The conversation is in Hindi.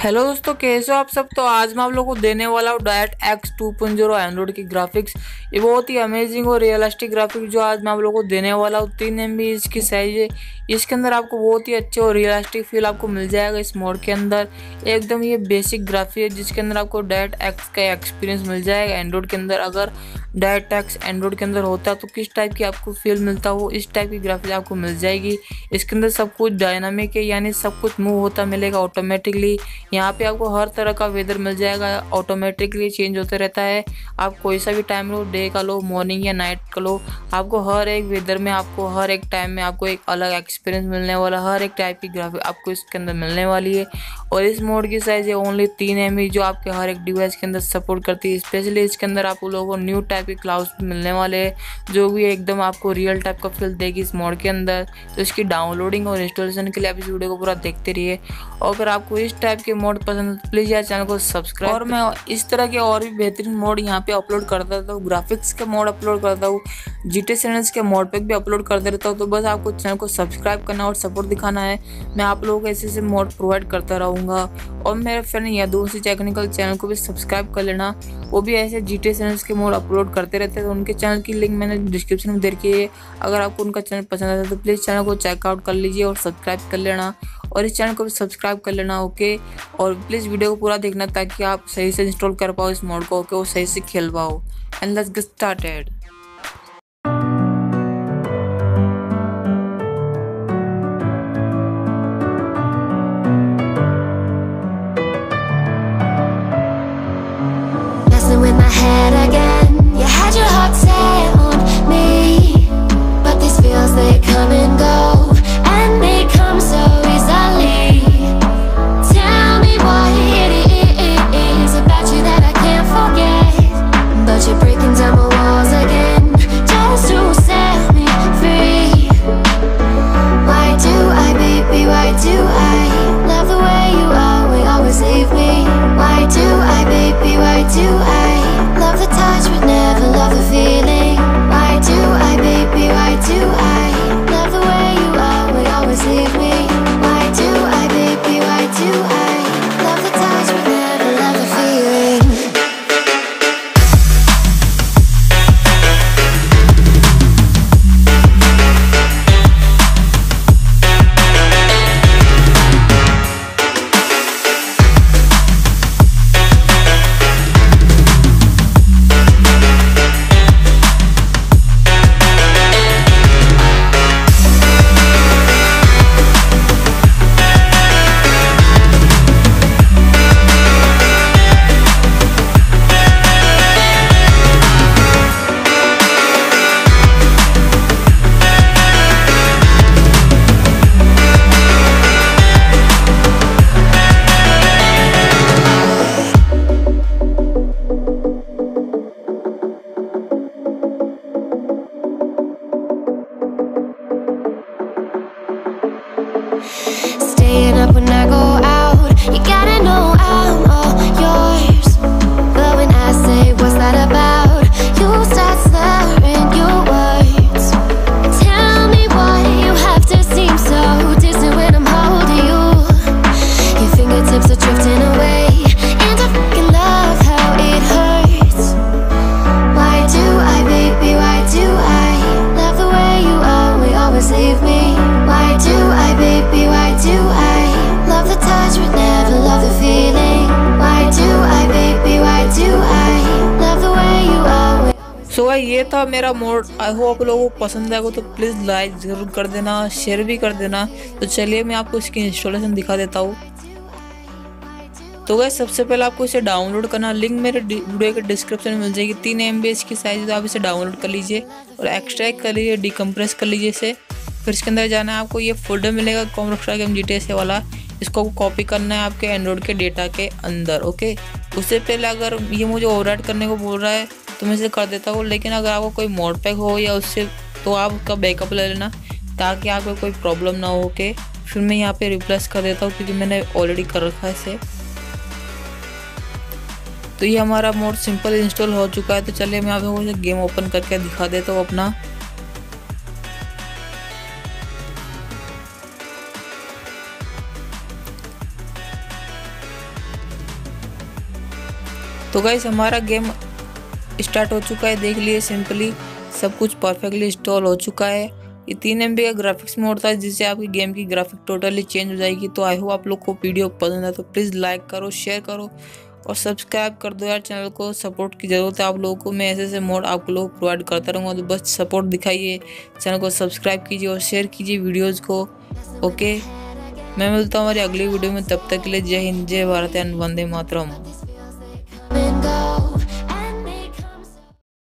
हेलो दोस्तों, कैसे हो आप सब? तो आज मैं आप लोगों को देने वाला हूँ diet X two point zero Android की ग्राफिक्स ये बहुत ही अमेजिंग और रियलिस्टिक ग्राफिक्स जो आज मैं आप लोगों को देने वाला हूँ। तीन एम बी इसकी साइज़ है। इसके अंदर आपको बहुत ही अच्छे और रियलिस्टिक फील आपको मिल जाएगा इस मोड के अंदर। एकदम ये बेसिक ग्राफिक है, जिसके अंदर आपको डायट एक्स का एक्सपीरियंस मिल जाएगा एंड्रॉइड के अंदर। अगर डायट एक्स एंड्रॉइड के अंदर होता है तो किस टाइप की आपको फील मिलता हो इस टाइप की ग्राफिक आपको मिल जाएगी। इसके अंदर सब कुछ डायनामिक है, यानी सब कुछ मूव होता मिलेगा ऑटोमेटिकली यहाँ पे आपको हर तरह का वेदर मिल जाएगा ऑटोमेटिकली चेंज होते रहता है। आप कोई सा भी टाइम लो डे का लो मॉर्निंग या नाइट का लो, आपको हर एक वेदर में, आपको हर एक टाइम में आपको एक अलग एक्सपीरियंस मिलने वाला, हर एक टाइप की ग्राफिक आपको इसके अंदर मिलने वाली है। और इस मोड की साइज़ है ओनली तीन एम जो आपके हर एक डिवाइस के अंदर सपोर्ट करती है। स्पेशली इसके अंदर आप लोगों को न्यू टाइप के क्लाउड्स मिलने वाले हैं, जो भी एकदम आपको रियल टाइप का फील देगी इस मोड के अंदर। तो इसकी डाउनलोडिंग और इंस्टॉलेशन के लिए आप इस वीडियो को पूरा देखते रहिए। और अगर आपको इस टाइप के मोड पसंद है तो प्लीज़ यार चैनल को सब्सक्राइब और मैं इस तरह के और भी बेहतरीन मोड यहाँ पे अपलोड करता रहता हूँ ग्राफिक्स के मोड अपलोड करता हूँ जी टी के मोड पे भी अपलोड करते रहता हूँ तो बस आपको चैनल को सब्सक्राइब करना और सपोर्ट दिखाना है। मैं आप लोगों को ऐसे ऐसे मोड प्रोवाइड करता रहूँगा। और मेरे फ्रेंड या दूसरी टेक्निकल चैनल को भी सब्सक्राइब कर लेना। वो भी ऐसे जी टी के मोड अपलोड करते रहते हैं तो उनके चैनल की लिंक मैंने डिस्क्रिप्शन में दे रखी है। अगर आपको उनका चैनल पसंद आता है तो प्लीज़ चैनल को चेकआउट कर लीजिए और सब्सक्राइब कर लेना। और इस चैनल को भी सब्सक्राइब कर लेना ओके और प्लीज़ वीडियो को पूरा देखना ताकि आप सही से इंस्टॉल कर पाओ इस मोड को ओके और सही से खेल पाओ। एंड लेट्स गेट स्टार्टेड ये था मेरा मोड आई होप लोगों को पसंद आएगा तो प्लीज़ लाइक ज़रूर कर देना शेयर भी कर देना। तो चलिए मैं आपको इसकी इंस्टॉलेशन दिखा देता हूँ। तो गए सबसे पहले आपको इसे डाउनलोड करना लिंक मेरे वीडियो के डिस्क्रिप्शन में मिल जाएगी। तीन एम की साइज़ तो आप इसे डाउनलोड कर लीजिए और एक्सट्रैक्ट कर लीजिए डिकम्प्रेस कर लीजिए इसे। फिर इसके अंदर जाना है, आपको ये फोल्डर मिलेगा कॉमरोक्सा गेम जी टी वाला। इसको कॉपी करना है आपके एंड्रॉइड के डेटा के अंदर ओके उससे पहले अगर ये मुझे ओवरराइट करने को बोल रहा है तो मैं इसे कर देता हूँ, लेकिन अगर आपको कोई मोड पैक हो या उससे तो आप उसका बैकअप ले लेना, ताकि आपको कोई प्रॉब्लम ना हो के फिर मैं यहाँ पे रिप्लेस कर देता हूँ, क्योंकि मैंने ऑलरेडी कर रखा है इसे। तो ये हमारा मोड सिंपल इंस्टॉल हो चुका है तो चलिए मैं आपको गेम ओपन करके दिखा देता हूँ अपना। तो गाइस हमारा गेम स्टार्ट हो चुका है। देख लिए सिंपली, सब कुछ परफेक्टली इंस्टॉल हो चुका है। ये तीन एमबी का ग्राफिक्स मोड था, जिससे आपकी गेम की ग्राफिक टोटली चेंज हो जाएगी। तो आई होप आप लोग को वीडियो पसंद है तो प्लीज़ लाइक करो शेयर करो और सब्सक्राइब कर दो यार चैनल को। सपोर्ट की ज़रूरत है आप लोगों को। मैं ऐसे ऐसे मोड आप लोगों प्रोवाइड करता रहूँगा तो बस सपोर्ट दिखाइए। चैनल को सब्सक्राइब कीजिए और शेयर कीजिए वीडियोज़ को। ओके मैं मिलता हूँ हमारी अगली वीडियो में, तब तक के लिए जय हिंद, जय भारत, एंड वंदे मातरम।